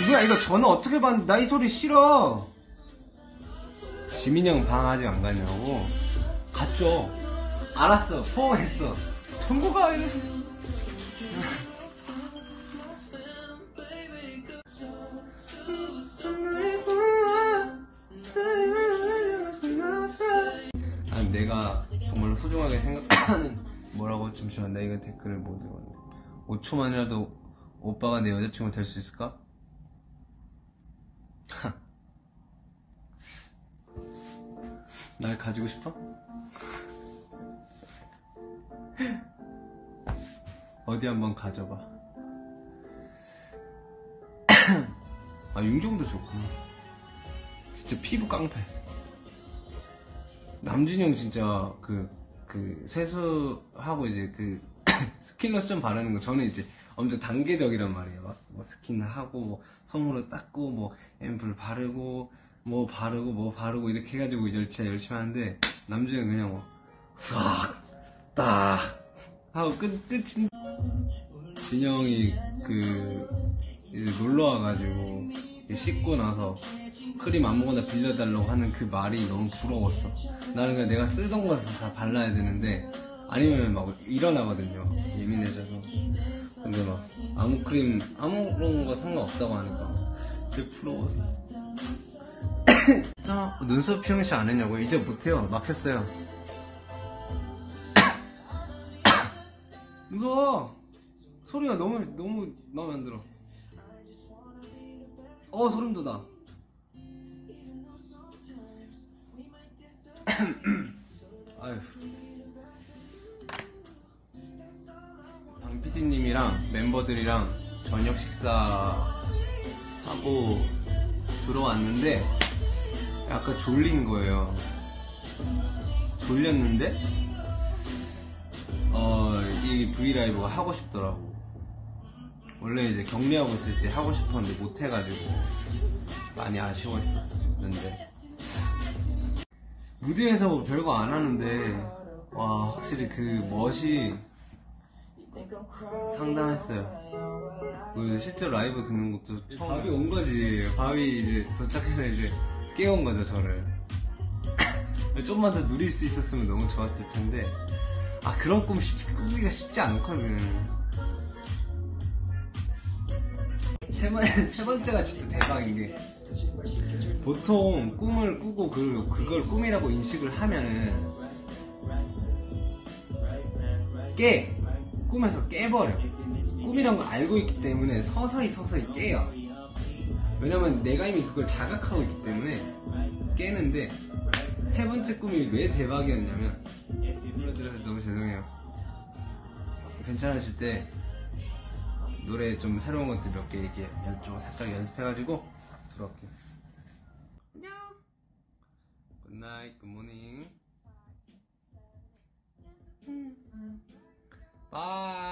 누구야 이거 전화 어떻게 받? 나이 소리 싫어. 지민이 형 방 아직 안 갔냐고? 갔죠. 알았어. 포옹했어. 정보가 이랬어. 아니 내가 정말로 소중하게 생각하는 뭐라고 잠시만 나 이거 댓글을 못 읽었네 5초만이라도 오빠가 내 여자친구 될 수 있을까? 날 가지고 싶어? 어디 한번 가져봐 아 윤경도 좋구나 진짜 피부 깡패 남준이 형 진짜 그, 그, 세수하고 이제 그, 스킨로션 바르는 거 저는 이제 엄청 단계적이란 말이에요. 막, 뭐 스킨하고, 뭐 손으로 닦고, 뭐 앰플 바르고, 뭐 바르고, 뭐 바르고 이렇게 해가지고 열, 진짜 열심히 하는데, 형 그냥 뭐, 싹, 딱, 하고 끝, 끝인. 진형이 그, 이제 놀러 와가지고, 씻고 나서, 크림 아무거나 빌려달라고 하는 그 말이 너무 부러웠어. 나는 그냥 내가 쓰던 거 다 발라야 되는데 아니면 막 일어나거든요. 예민해져서. 근데 막 아무 크림 아무런 거 상관없다고 하니까 되게 부러웠어. 자, 눈썹 피용시 안 했냐고? 이제 못해요. 막 했어요. 무서워. 소리가 너무 너무 마음에 안 들어. 어 소름 돋아. 아휴. 방 PD님이랑 멤버들이랑 저녁 식사 하고 들어왔는데 약간 졸린 거예요. 졸렸는데 어, 이 브이라이브가 하고 싶더라고. 원래 이제 격리하고 있을 때 하고 싶었는데 못 해가지고 많이 아쉬워했었는데 무대에서 뭐 별거 안 하는데 와 확실히 그 멋이 상당했어요. 그 실제 라이브 듣는 것도 처음 밥이 온 거지. 밥이 이제 도착해서 이제 깨운 거죠 저를. 좀만 더 누릴 수 있었으면 너무 좋았을 텐데 아 그런 꿈 쉽, 꾸기가 쉽지 않거든. 세, 번, 세 번째가 진짜 대박인 게 보통 꿈을 꾸고 그, 그걸 꿈이라고 인식을 하면은 깨 꿈에서 깨버려 꿈이란 거 알고 있기 때문에 서서히 서서히 깨요 왜냐면 내가 이미 그걸 자각하고 있기 때문에 깨는데 세 번째 꿈이 왜 대박이었냐면 불러드려서 너무 죄송해요 괜찮으실 때 노래 좀 새로운 것들 몇 개 이렇게 좀 살짝 연습해가지고 들어올게요. 안녕. Good night, good morning. Bye.